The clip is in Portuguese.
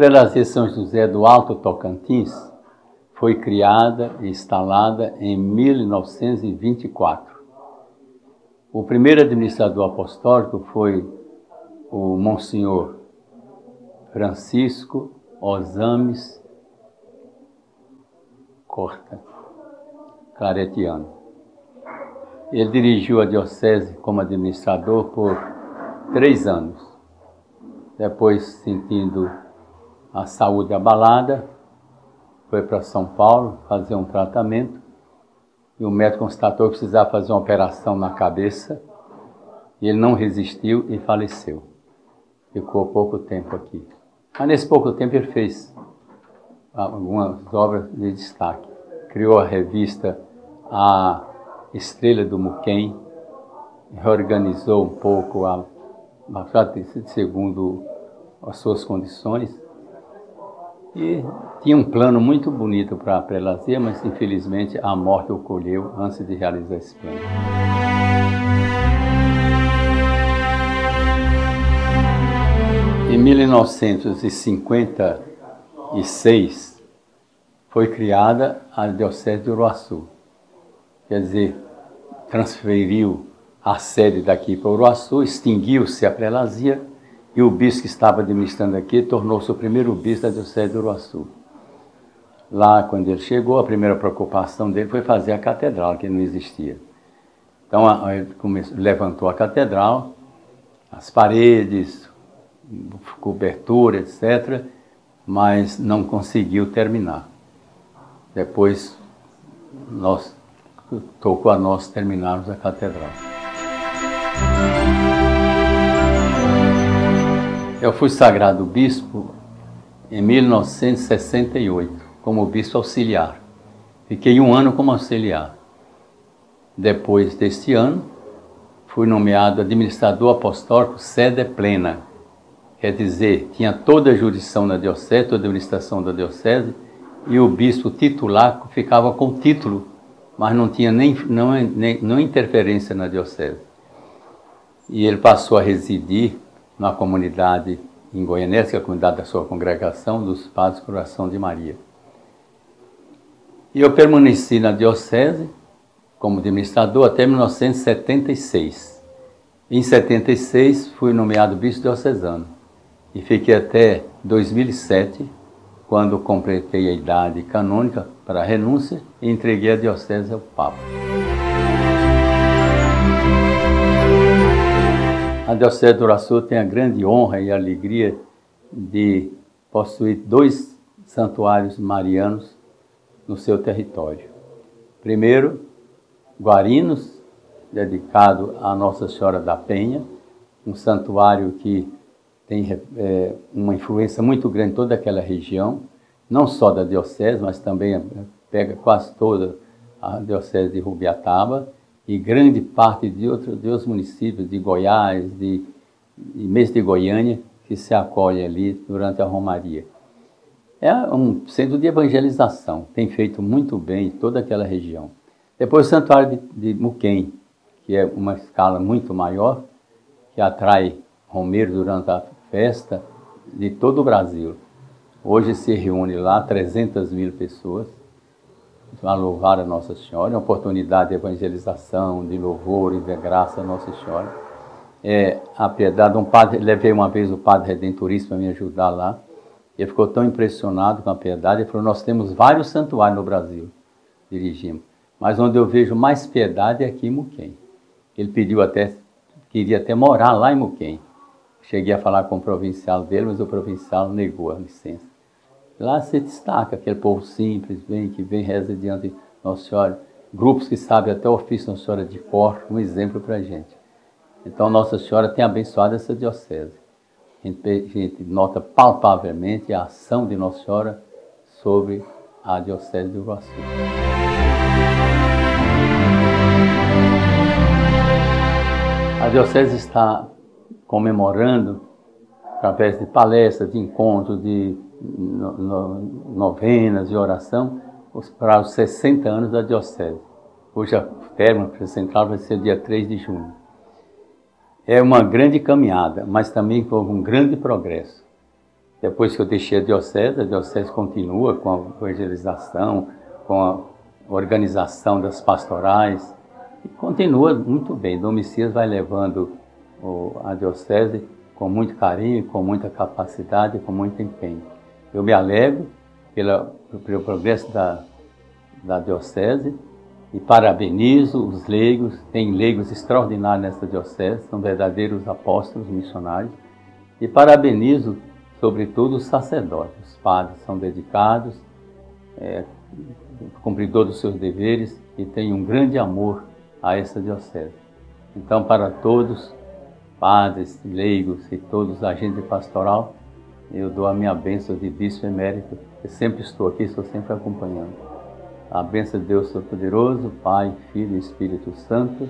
prelazia São José do Alto Tocantins foi criada e instalada em 1924. O primeiro administrador apostólico foi o Monsenhor Francisco Osames Corta Claretiano. Ele dirigiu a diocese como administrador por três anos. Depois, sentindo a saúde abalada, foi para São Paulo fazer um tratamento e o médico constatou que precisava fazer uma operação na cabeça e ele não resistiu e faleceu. Ficou pouco tempo aqui. Mas nesse pouco tempo ele fez algumas obras de destaque. Criou a revista A Estrela do Muquem, reorganizou um pouco a, a segundo as suas condições e tinha um plano muito bonito para a prelazia, mas infelizmente a morte o colheu antes de realizar esse plano. Em 1956 foi criada a Diocese de Uruaçu. Quer dizer, transferiu a sede daqui para Uruaçu, extinguiu-se a prelazia e o bispo que estava administrando aqui tornou-se o primeiro bispo da Diocese de Uruaçu. Lá, quando ele chegou, a primeira preocupação dele foi fazer a catedral, que não existia. Então, ele levantou a catedral, as paredes, cobertura, etc., mas não conseguiu terminar. Depois, nós, tocou a nós terminarmos a catedral. Eu fui sagrado bispo em 1968, como bispo auxiliar. Fiquei um ano como auxiliar. Depois deste ano, fui nomeado administrador apostólico sede plena. Quer dizer, tinha toda a jurisdição na diocese, toda a administração da diocese, e o bispo titular ficava com título, mas não tinha nem, não, nem, não interferência na diocese. E ele passou a residir na comunidade em Goiânia, que é a comunidade da sua congregação, dos Padres Coração de Maria. E eu permaneci na diocese como administrador até 1976. Em 76 fui nomeado bispo diocesano e fiquei até 2007, quando completei a idade canônica para a renúncia e entreguei a diocese ao Papa. A Diocese do Uraçu tem a grande honra e alegria de possuir dois santuários marianos no seu território. Primeiro, Guarinos, dedicado a Nossa Senhora da Penha, um santuário que tem é, uma influência muito grande em toda aquela região, não só da Diocese, mas também pega quase toda a Diocese de Rubiataba e grande parte de outros, de outros municípios, de Goiás, de, de de Goiânia, que se acolhem ali durante a Romaria. É um centro de evangelização, tem feito muito bem em toda aquela região. Depois o Santuário de, de Muquem, que é uma escala muito maior, que atrai romeiros durante a festa de todo o Brasil. Hoje se reúne lá 300 mil pessoas a louvar a Nossa Senhora, é uma oportunidade de evangelização, de louvor e de graça a Nossa Senhora. É, a piedade, um padre, levei uma vez o padre redentorista para me ajudar lá, ele ficou tão impressionado com a piedade, ele falou, nós temos vários santuários no Brasil, dirigimos, mas onde eu vejo mais piedade é aqui em Muquem. Ele pediu até, queria até morar lá em Muquem. Cheguei a falar com o provincial dele, mas o provincial negou a licença. Lá se destaca aquele povo simples, vem, que vem, reza diante de Nossa Senhora. Grupos que sabem até o ofício Nossa Senhora de cor, um exemplo para a gente. Então, Nossa Senhora tem abençoado essa diocese. A gente, nota palpavelmente a ação de Nossa Senhora sobre a diocese de Uruaçu. A diocese está comemorando, através de palestras, de encontros, de no, no, novenas e oração para os 60 anos da Diocese. Hoje a término central vai ser dia 3 de junho. É uma grande caminhada, mas também houve um grande progresso. Depois que eu deixei a diocese, a diocese continua com a evangelização, com a organização das pastorais, e continua muito bem. Dom Messias vai levando a diocese com muito carinho, com muita capacidade, com muito empenho. Eu me alegro pela, pelo progresso da, da diocese e parabenizo os leigos, tem leigos extraordinários nessa diocese, são verdadeiros apóstolos missionários, e parabenizo, sobretudo, os sacerdotes. Os padres são dedicados, é, cumpridores dos seus deveres e têm um grande amor a essa diocese. Então, para todos, padres, leigos e todos os agentes pastoral, eu dou a minha bênção de bispo emérito. Eu sempre estou aqui, estou sempre acompanhando. A bênção de Deus Todo-Poderoso, Pai, Filho e Espírito Santo,